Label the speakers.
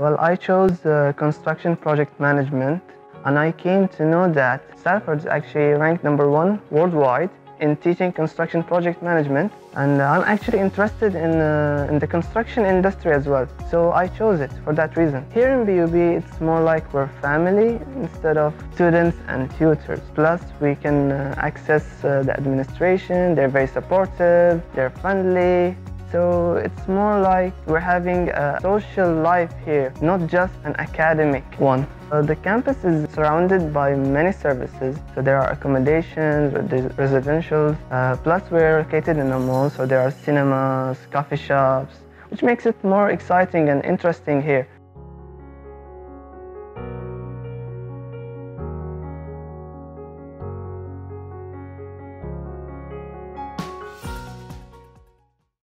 Speaker 1: Well, I chose uh, construction project management and I came to know that Salford is actually ranked number one worldwide in teaching construction project management and I'm actually interested in, uh, in the construction industry as well. So I chose it for that reason. Here in BUB it's more like we're family instead of students and tutors. Plus we can uh, access uh, the administration, they're very supportive, they're friendly so it's more like we're having a social life here, not just an academic one. Uh, the campus is surrounded by many services. So there are accommodations, residential, uh, plus we're located in a mall, so there are cinemas, coffee shops, which makes it more exciting and interesting here.